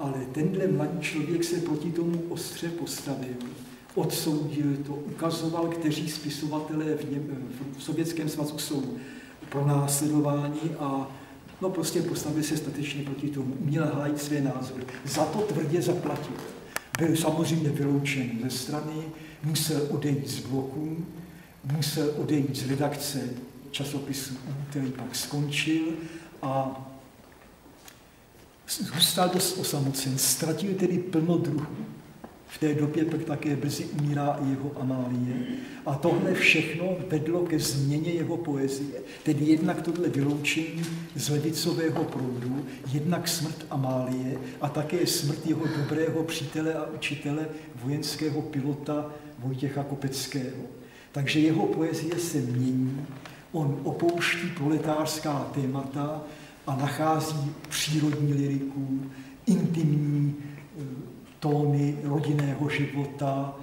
ale tenhle mladý člověk se proti tomu ostře postavil, odsoudil to, ukazoval, kteří spisovatelé v, něm, v Sovětském svazu jsou pronásledováni a no prostě postavil se statečně proti tomu, uměl hájit své názory. Za to tvrdě zaplatil. Byl samozřejmě vyloučen ze strany, musel odejít z bloku, musel odejít z redakce časopisu, který pak skončil a zůstal dost osamocen, ztratil tedy plno druhů. V té době pak také brzy umírá i jeho Amálie. A tohle všechno vedlo ke změně jeho poezie. Tedy jednak tohle vyloučení z levicového proudu, jednak smrt Amálie a také smrt jeho dobrého přítele a učitele, vojenského pilota Vojtěcha Kopeckého. Takže jeho poezie se mění, on opouští proletářská témata a nachází přírodní liriku, intimní eh, tóny rodinného života,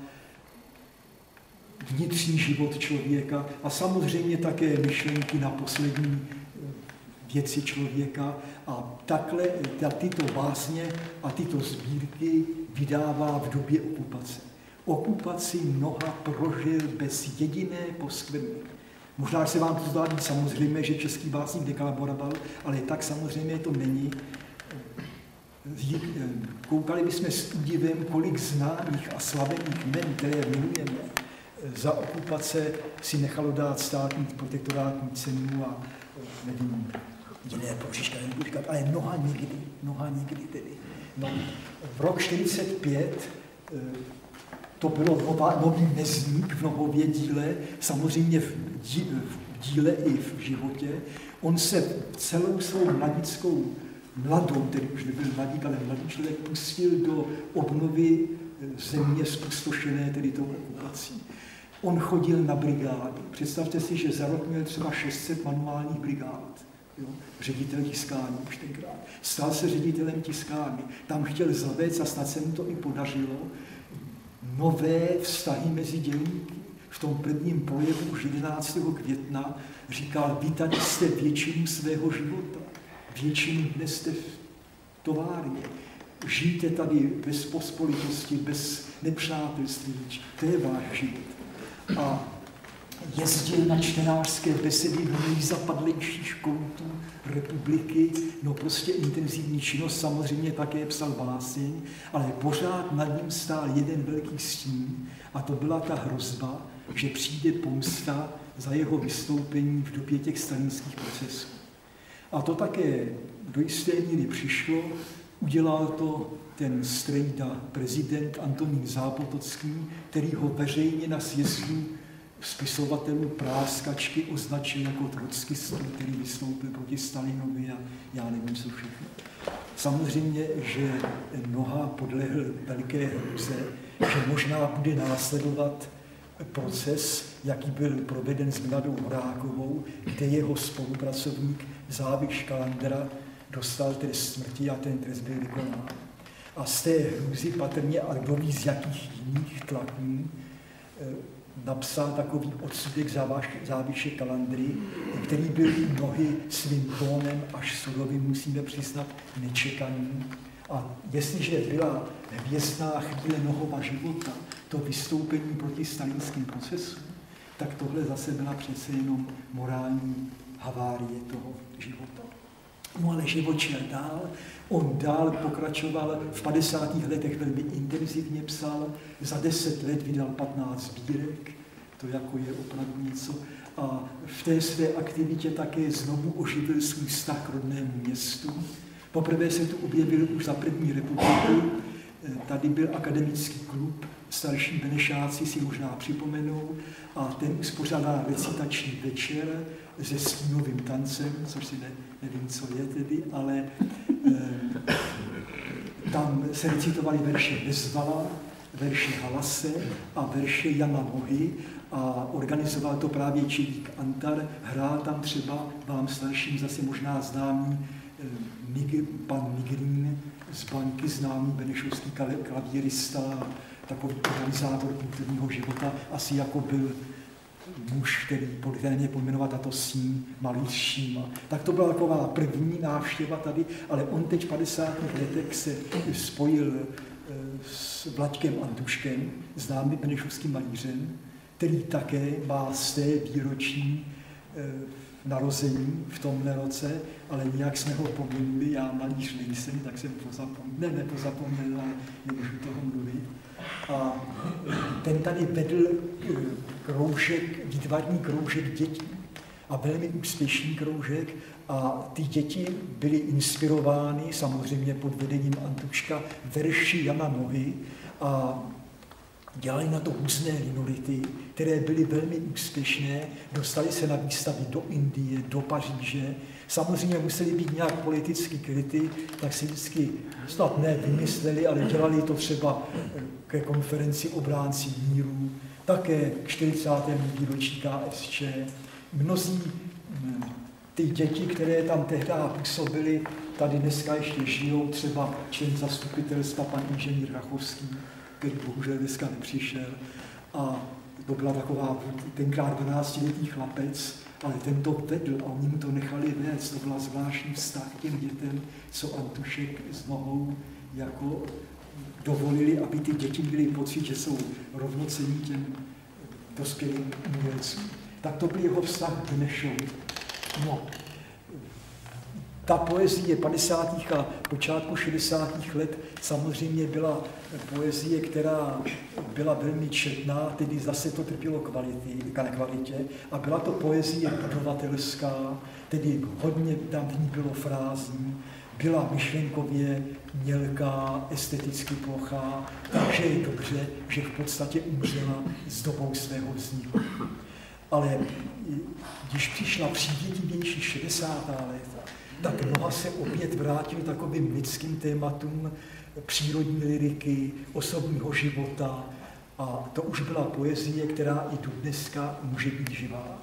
vnitřní život člověka a samozřejmě také myšlenky na poslední eh, věci člověka. A takhle tyto básně a tyto sbírky vydává v době okupace. Okupaci mnoha prožil bez jediné poskvrny. Možná se vám to zdá být samozřejmě, že český básník dekalaboroval, ale tak samozřejmě to není. Koukali bychom s údivem, kolik známých a slavených men, které milujeme, za okupace si nechalo dát státní protektorátní cenu a nevím, jiné prožička nebudu říkat, ale mnoha nikdy, mnoha nikdy tedy. No, v rok 45 to bylo nová, nový mezník v Nohově díle, samozřejmě v, dí, v díle i v životě. On se celou svou mladickou mladou, tedy už nebyl mladík, ale mladý člověk, pustil do obnovy země zpustošené, tedy tou okupací. On chodil na brigády. Představte si, že za rok měl třeba 600 manuálních brigád. Jo? Ředitel tiskání už tenkrát. Stal se ředitelem tiskání. Tam chtěl zavést a snad se mu to i podařilo nové vztahy mezi dělníky. V tom prvním projevu už 11. května říkal, vy tady jste většinu svého života, většinu dnes jste v továrně, žijte tady bez pospolitosti, bez nepřátelství, to je váš život. A jezdil na čtenářské besedy do nejzapadlejších koutů republiky, no prostě intenzivní činnost, samozřejmě také psal báseň, ale pořád nad ním stál jeden velký stín a to byla ta hrozba, že přijde pomsta za jeho vystoupení v době těch stalinských procesů. A to také do jisté míry přišlo, udělal to ten strejda prezident Antonín Zápotocký, který ho veřejně na sjezdu spisovatelů práskačky označil jako trotskistu, který vystoupil proti Stalinovi a já nevím, co všechno. Samozřejmě, že Noha podlehl velké hruze, že možná bude následovat proces, jaký byl proveden s Miladou Horákovou, kde jeho spolupracovník Záviš Kalandra dostal trest smrti a ten trest byl vykonán. A z té hrůzy patrně a z jakých jiných tlaků napsal takový odsudek záviše kalandry, který byl mnohy svým tónem až surovým, musíme přiznat, nečekaný. A jestliže byla hvězdná chvíle Nohova života, to vystoupení proti stalinským procesům, tak tohle zase byla přece jenom morální havárie toho života. No ale život šel dál, on dál pokračoval, v 50. letech velmi intenzivně psal, za 10 let vydal 15 sbírek, to jako je opravdu něco. A v té své aktivitě také znovu oživil svůj vztah k rodnému městu. Poprvé se tu objevil už za první republiky. Tady byl akademický klub, starší Benešáci si možná připomenou, a ten uspořádá recitační večer se stínovým tancem, což si ne, nevím, co je tedy, ale eh, tam se recitovaly verše Bezvala, verše Halase a verše Jana Mohy a organizoval to právě Čilík Antar. Hrál tam třeba vám starším zase možná známý pan Migrín z banky, známý benešovský klavírista, takový organizátor kulturního života, asi jako byl muž, který podle pojmenovat tato síň malý Šíma. Tak to byla taková první návštěva tady, ale on teď v 50. letech se spojil eh, s Vlaďkem Antuškem, známým benešovským malířem, který také má z té výroční eh, narození v tomhle roce, ale nějak jsme ho pominuli, já malíř nejsem, tak jsem pozapomněl, ne, nepozapomněl, ale nemůžu toho mluvit. A ten tady vedl eh, kroužek, výtvarný kroužek dětí a velmi úspěšný kroužek a ty děti byly inspirovány samozřejmě pod vedením Antuška verši Jana Nohy a dělali na to různé linolity, které byly velmi úspěšné, dostali se na výstavy do Indie, do Paříže. Samozřejmě museli být nějak politicky kryty, tak si vždycky snad ne vymysleli, ale dělali to třeba ke konferenci obránci míru, také k 40. výročí KSČ. Mnozí hm, ty děti, které tam tehdy působily, tady dneska ještě žijou, třeba člen zastupitelstva pan inženýr Rachovský, který bohužel dneska nepřišel. A to byla taková tenkrát 12-letý chlapec, ale ten to vedl a oni mu to nechali vést. To byla zvláštní vztah těm dětem, co Antušek s nohou jako dovolili, aby ty děti měly pocit, že jsou rovnocení těm dospělým umělcům. Tak to byl jeho vztah k. No, ta poezie 50. a počátku 60. let samozřejmě byla poezie, která byla velmi četná, tedy zase to trpělo kvality, na kvalitě, a byla to poezie budovatelská, tedy hodně tam v ní bylo frází, byla myšlenkově mělká, esteticky plochá, takže je dobře, že v podstatě umřela s dobou svého vzniku. Ale když přišla přívětivější 60. léta, tak Noha se opět vrátil takovým lidským tématům přírodní liriky, osobního života a to už byla poezie, která i tu dneska může být živá.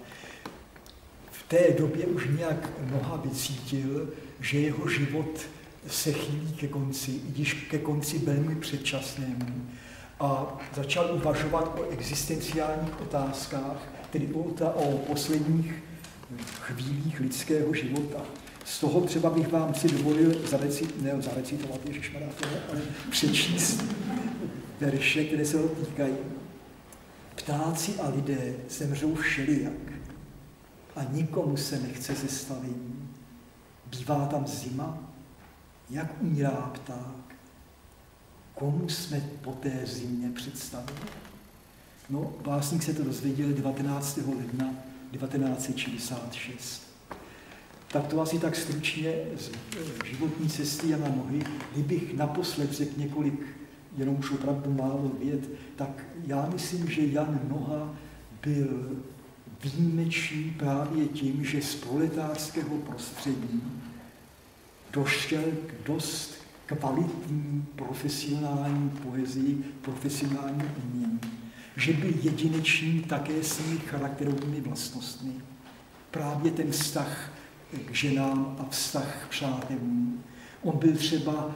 V té době už nějak Noha vycítil, že jeho život se chýlí ke konci, i když ke konci velmi předčasnému. A začal uvažovat o existenciálních otázkách, tedy o, ta, o posledních chvílích lidského života. Z toho třeba bych vám si dovolil zarecit, ne zarecitovat, ježišmarja, ale přečíst verše, které se ho týkají. Ptáci a lidé zemřou všelijak a nikomu se nechce ze stavení. Bývá tam zima, jak umírá pták, komu jsme po té zimě představili. No, básník se to dozvěděl 19. ledna 1966. Tak to asi tak stručně z životní cesty Jana Nohy. Kdybych naposled řekl několik, jenom už opravdu málo věd, tak já myslím, že Jan Noha byl výjimečný právě tím, že z proletářského prostředí došel k dost kvalitní profesionální poezii, profesionální umění. Že byl jedinečný také svými charakterovými vlastnostmi. Právě ten vztah k ženám a vztah k přátelům. On byl třeba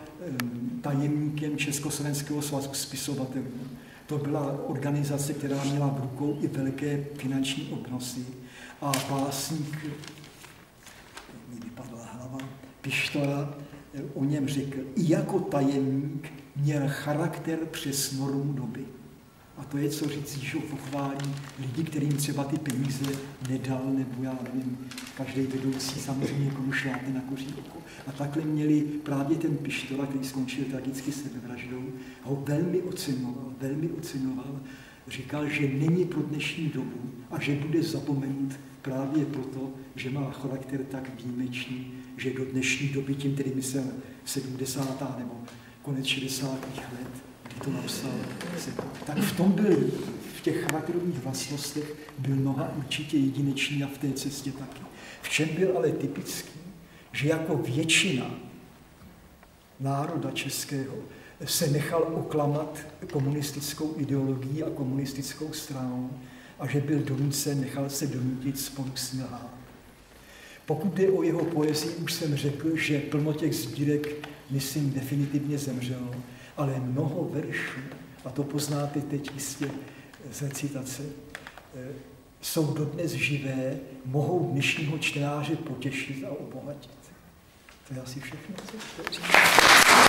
tajemníkem Československého svazu spisovatelů. To byla organizace, která měla v rukou i velké finanční obnosy. A básník, mi vypadla hlava, Pištora eh, o něm řekl, i jako tajemník měl charakter přes normu doby. A to je, co říct, že pochválí lidi, kterým třeba ty peníze nedal, nebo já nevím, každý vedoucí samozřejmě komu šlápne na koří oko. A takhle měli právě ten Pištola, který skončil tragicky sebevraždou, ho velmi ocenoval, velmi ocenoval. Říkal, že není pro dnešní dobu a že bude zapomenut právě proto, že má charakter tak výjimečný, že do dnešní doby, tím tedy myslel 70. nebo konec 60. let, to napsal, tak v tom byl, v těch charakterových vlastnostech byl Noha určitě jedinečný a v té cestě taky. V čem byl ale typický, že jako většina národa českého se nechal oklamat komunistickou ideologií a komunistickou stranou a že byl donucen, nechal se donutit spolu s Pokud jde o jeho poezii, už jsem řekl, že plno těch sbírek, myslím, definitivně zemřelo, ale mnoho veršů, a to poznáte teď jistě z recitace, eh, jsou dodnes živé, mohou dnešního čtenáře potěšit a obohatit. To je asi všechno, co.